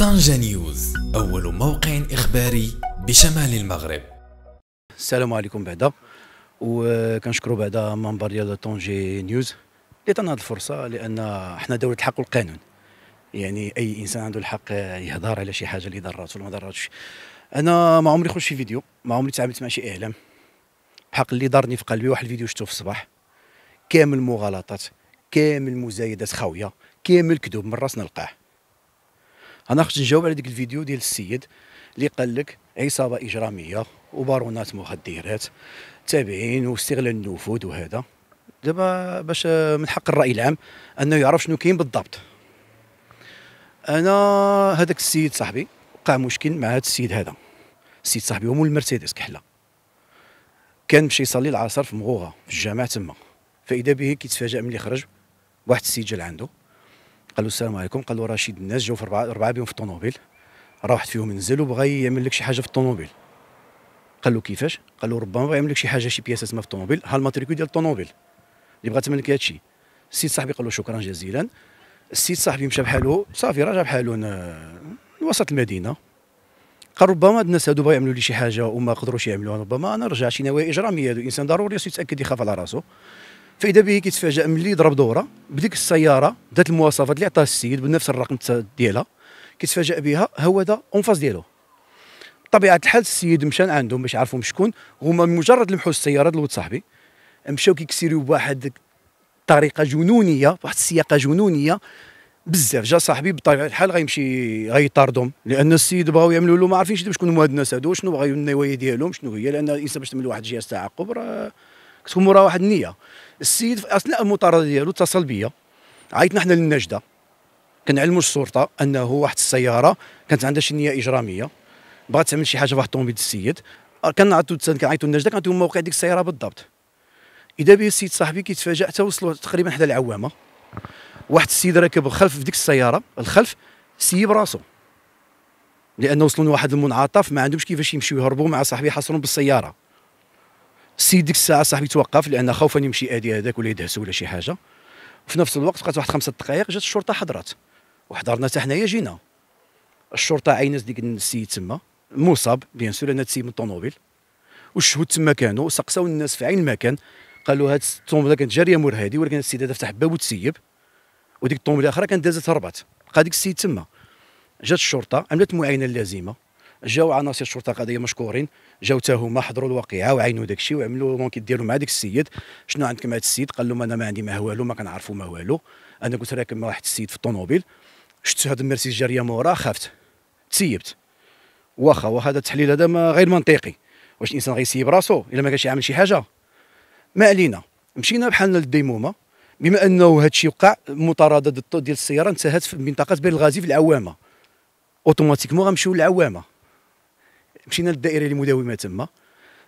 طنجة نيوز أول موقع إخباري بشمال المغرب. السلام عليكم بعدا وكنشكروا بعدا منبر ديال طونجي نيوز اللي عطانا هذه الفرصة لأن إحنا دولة الحق والقانون. يعني أي إنسان عنده الحق يهضر على شي حاجة اللي ضرات ولا ما ضراتش. أنا ما عمري خرجت شي فيديو ما عمري تعاملت مع شي إعلام. بحق اللي ضرني في قلبي واحد الفيديو شفتو في الصباح. كامل مغالطات كامل مزايدات خاوية كامل كذوب من راسنا القاع. أنا خصني نجاوب على ديك الفيديو ديال السيد اللي قال لك عصابة إجرامية وبارونات مخدرات تابعين واستغلال النفوذ وهذا. دابا باش من حق الرأي العام أنه يعرف شنو كاين بالضبط. أنا هذاك السيد صاحبي وقع مشكل مع هذا السيد هذا. السيد صاحبي هو مول المرسيدس كحلة. كان مشى يصلي العصر في مغوغة في الجامع تما. فإذا به كيتفاجئ ملي خرج واحد السيد جا لعندو. قال له السلام عليكم. قال له شي الناس جاو في اربعه اربعه بهم في الطوموبيل. راه واحد فيهم نزل وبغى يعمل لك شي حاجة في الطوموبيل. قال له كيفاش؟ قال له ربما بغى يعمل لك شي حاجة شي بياسات ما في الطوموبيل. ها الماتريكول ديال الطوموبيل. اللي بغات تعمل لك هادشي. السيد صاحبي قال له شكرا جزيلا. السيد صاحبي مشى بحالو صافي راه جا بحالو وسط المدينة. قال ربما الناس هادو بغاو يعملوا لي شي حاجة وما قدروش يعملوها ربما أنا رجع شي نوايا إجرامية. الانسان ضروري يتأكد يخاف على راسو. فإذا به كيتفاجئ ملي ضرب دورة بديك السيارة ذات المواصفات اللي عطاها السيد بنفس الرقم ديالها كيتفاجئ بها هو هذا en face ديالو. بطبيعة الحال السيد مشى عندهم باش يعرفوا شكون هما مجرد لمحوا السيارة ديال صاحبي مشاو كيكسيليريو بواحد الطريقة جنونية بواحد السياقة جنونية بزاف جا صاحبي بطبيعة الحال غيمشي غيطاردهم لأن السيد بغاو يعملوا له ما عارفينش شكون هما هاد الناس هادو شنو بغاو النوايا ديالهم شنو هي لأن الانسان باش تعمل واحد جهاز تعقب راه كتكون مورا واحد النية. السيد في أثناء المطاردة ديالو اتصل بيا. عيطنا حنا للنجدة. كنعلموا الشرطه أنه واحد السيارة كانت عندها شي نية إجرامية. بغات تعمل شي حاجة في واحد الطوموبيل السيد. كنعطوا كنعيطوا النجده كنعطيو موقع ديك السيارة بالضبط. إذا به السيد صاحبي كيتفاجئ حتى وصلوا تقريبا حدا العوامة. واحد السيد راكب خلف في ديك السيارة الخلف سيب راسو. لأنه وصلوا لواحد المنعطف ما عندهمش كيفاش يمشيو يهربوا مع صاحبي حصلهم بالسيارة. السيد ديك الساعة صاحبي توقف لأن خوفا يمشي أدي هذاك ولا يدهس ولا شي حاجة. في نفس الوقت بقات واحد خمسة دقائق جات الشرطة حضرت. وحضرنا حتى حنايا جينا. الشرطة عينت ديك السيد تما مصاب بيان سور لأن تسيب من الطوموبيل. والشهود تما كانوا سقساو الناس في عين المكان. قالوا هاد الطوموبيل كانت جارية مور هادي ولكن السيد هذا فتح باب وتسيب. وديك الطوموبيل الأخرى كانت دازت هربت. بقى ديك السيد تما. جات الشرطة عملت المعاينه اللازمه جاو عناصر الشرطه القضائيه مشكورين جاو حتى هما حضروا الواقعة وعينوا داك الشيء وعملوا l'enquête ديالهم مع داك السيد. شنو عندك مع هذا السيد؟ قال لهم أنا ما عندي معاه والو ما كنعرفوا ما والو أنا كنت راكب مع واحد السيد في الطوموبيل. شفت هذا المرسيدس جاريه مورا خافت. تسيبت. واخا واخا هذا التحليل هذا ما غير منطقي. واش الإنسان غيسيب راسو؟ إلا ما كانش يعمل شي حاجة. ما علينا. مشينا بحالنا للديمومة. بما أنه هذا الشيء وقع المطارده ديال السيارة انتهت في منطقة بين الغازي في العوامة. اوتوماتيكمون غنمشيو للعوامة. مشينا للدائرة اللي مداومه تما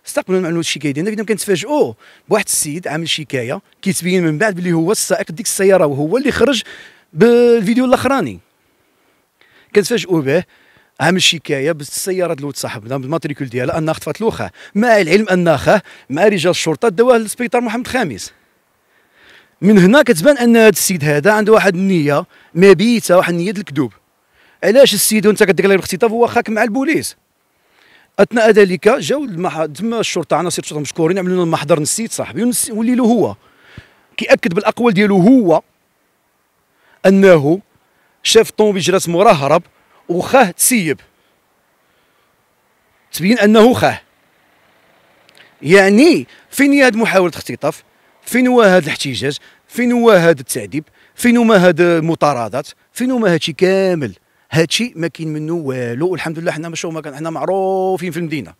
استقبلوا المعلومات الشكاية ديالنا بدنا كنتفاجئوا بواحد السيد عامل شكاية كيتبين من بعد بلي هو السائق ديك السيارة وهو اللي خرج بالفيديو الأخراني. كنتفاجئوا به عامل شكاية بالسيارة اللي صاحبنا بالماتريكول ديالها انها خطفت له مع العلم ان خاه مع رجال الشرطة داوه للسبيطار محمد خامس. من هنا كتبان أن هذا السيد هذا عنده واحد النية مبيتة واحد النية الكذوب. علاش السيد وأنت كدير له الإختطاف؟ هو خاك مع البوليس. أثناء ذلك جاو تما الشرطة عناصر الشرطه مشكورين عملوا لنا محضر نسيت صاحبي ولي له هو. كيأكد بالأقوال ديالو هو أنه شاف الطوموبيل جرات موراه هرب وخاه تسيب. تبين أنه خاه. يعني فين هي هاد محاولة اختطاف فين هو هذا الاحتجاج؟ فين هو هذا التعذيب؟ فين هما هاد المطاردات؟ فين هما هادشي كامل؟ هادشي ما كاين منه والو. والحمد لله حنا ما حنا معروفين في المدينة.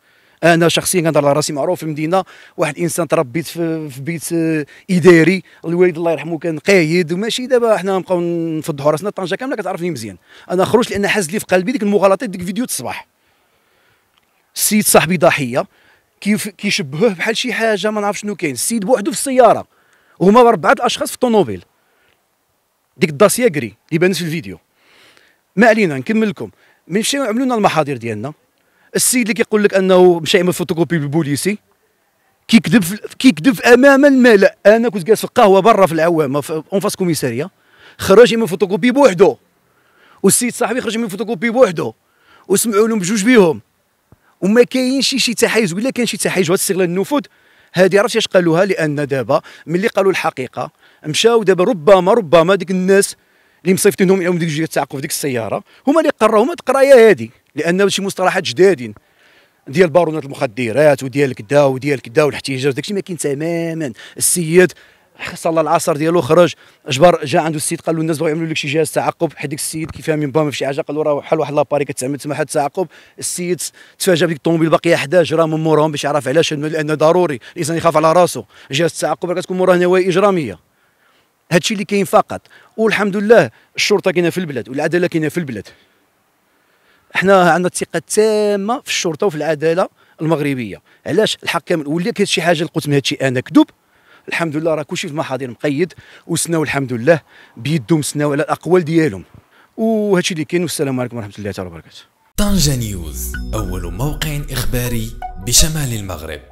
أنا شخصيا كنهضر على راسي معروف في المدينة. واحد الإنسان تربيت في, في بيت إداري. الوالد الله يرحمه كان قايد. وماشي دابا حنا نبقاو نفضحوا راسنا طنجة كاملة كتعرفني مزيان. أنا خرجت لأن حاز لي في قلبي ديك المغالطات ديك الفيديو الصباح. السيد صاحبي ضحية كيف كيشبهوه بحال شي حاجة ما نعرف شنو كاين. السيد بوحدو في السيارة. وهما اربعه الأشخاص في الطوموبيل. ديك الداسية كري اللي بانت في الفيديو. ما علينا نكمل لكم. مشيو عملوا لنا المحاضر ديالنا. السيد اللي كيقول لك أنه مشى يعمل فوتوكوبي بالبوليسي كيكذب كيكذب أمام الملأ. أنا كنت جالس في القهوة برا في العوامة en face كوميسارية. خرج يعمل فوتوكوبي بوحدو. والسيد صاحبي خرج من فوتوكوبي بوحده وسمعوا لهم بجوج بيهم. وما كاينش شي تحيز ولا كاين شي تحيز وهذا استغلال النفوذ هذه عرفت اش قالوها؟ لأن دابا ملي قالوا الحقيقة مشاو دابا ربما ربما ديك الناس اللي مصيفطينهم اليوم ديك الجهة التعقب ديك السيارة. هما اللي قراو هاد القرايه هذه لأن شي مصطلحات جدادين. ديال بارونات المخدرات وديال كدا وديال كدا والاحتجاج داكشي ما كاين تماما. السيد صلى العصر ديالو خرج. جبر جا عنده السيد قال له الناس بغاو يعملوا لك شي جهاز تعقب حيت ديك السيد كيف من با ما في شي حاجة قال له راه بحال واحد لاباري كتعمل تما حد التعقب السيد تفاجأ بديك الطوموبيل باقيه 11 راه من موراهم باش يعرف علاش لأن ضروري. الإنسان يخاف على راسه جهاز التعقب كتكون موراه نوايا إجرامية. هادشي اللي كاين فقط. والحمد لله الشرطة كاينة في البلاد والعدالة كاينة في البلاد. إحنا عندنا ثقه تامه في الشرطة وفي العدالة المغربية. علاش؟ الحق كامل. ولي كاين شي حاجة قلت من هادشي أنا كذب الحمد لله راه كلشي في المحاضر مقيد وسناو الحمد لله بيدهم سناو على الأقوال ديالهم. وهادشي اللي كاين والسلام عليكم ورحمة الله تعالى وبركاته. طنجة نيوز أول موقع إخباري بشمال المغرب.